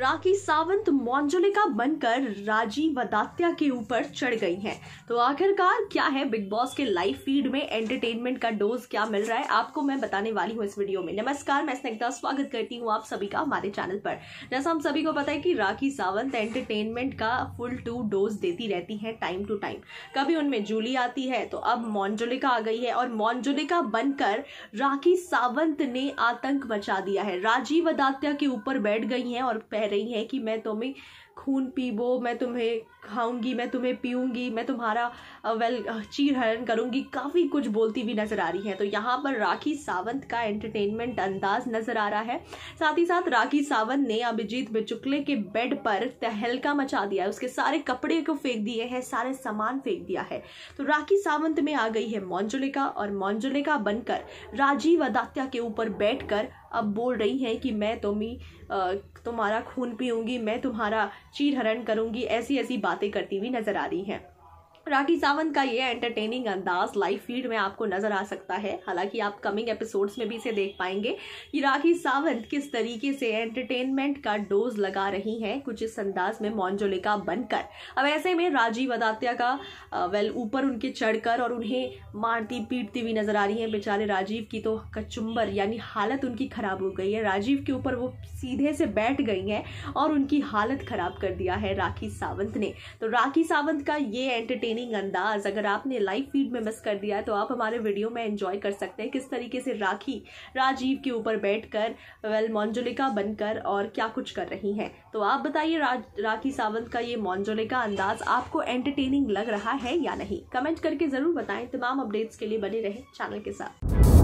राखी सावंत मौंजुलिका बनकर राजीव वदात्या के ऊपर चढ़ गई हैं। तो आखिरकार क्या है बिग बॉस के लाइव फ़ीड में एंटरटेनमेंट का डोज क्या मिल रहा है? आपको मैं बताने वाली हूँ इस वीडियो में। नमस्कार, मैं स्निग्धा स्वागत करती हूँ आप सभी का हमारे चैनल पर। जैसा हम सभी को पता है कि राखी सावंत एंटरटेनमेंट का फुल टू डोज देती रहती है टाइम टू टाइम कभी उनमें जूली आती है तो अब मौंजुलिका आ गई है और मौंजुलिका बनकर राखी सावंत ने आतंक मचा दिया है। राजीव वदात्या के ऊपर बैठ गई हैं और कह रही हैं कि मैं तुम्हें खून पीबो मैं तुम्हें खाऊँगी, मैं तुम्हें पीऊँगी, मैं तुम्हारा वेल चीर हरण करूँगी। काफ़ी कुछ बोलती हुई नज़र आ रही है। तो यहाँ पर राखी सावंत का एंटरटेनमेंट अंदाज नज़र आ रहा है। साथ ही साथ राखी सावंत ने अभिजीत बिचुकले के बेड पर तहलका मचा दिया है। उसके सारे कपड़े को फेंक दिए हैं, सारे सामान फेंक दिया है। तो राखी सावंत में आ गई है मौंजुलिका और मौंजुलिका बनकर राजीव अदात्या के ऊपर बैठकर अब बोल रही है कि मैं तुम्हें तुम्हारा खून पीऊँगी, मैं तुम्हारा चीर हरण करूँगी ऐसी ऐसी बातें करती हुई नज़र आ रही हैं। राखी सावंत का ये एंटरटेनिंग अंदाज लाइव फ़ीड में आपको नज़र आ सकता है। हालाँकि आप कमिंग एपिसोड्स में भी इसे देख पाएँगे। कि राखी सावंत किस तरीके से एंटरटेनमेंट का डोज लगा रही हैं, कुछ इस अंदाज में मौनजोलिका बनकर। अब ऐसे में राजीव अदात्या का वेल ऊपर उनके चढ़कर और उन्हें मारती, पीटती हुई नज़र आ रही है बेचारे राजीव की तो कचुम्बर यानी हालत उनकी खराब हो गई है। राजीव के ऊपर वो सीधे से बैठ गई हैं और उनकी हालत खराब कर दिया है राखी सावंत ने। तो राखी सावंत का ये एंटरटेनिंग एंटरटेनिंग अंदाज, अगर आपने लाइव फ़ीड में मिस कर दिया है तो आप हमारे वीडियो में एंजॉय कर सकते हैं। किस तरीके से राखी राजीव के ऊपर बैठकर वेल मौंजुलिका बनकर और क्या कुछ कर रही हैं। तो आप बताइए राखी सावंत का ये मौंजुलिका अंदाज आपको एंटरटेनिंग लग रहा है या नहीं? कमेंट करके ज़रूर बताएँ। तमाम अपडेट्स के लिए बने रहे चैनल के साथ।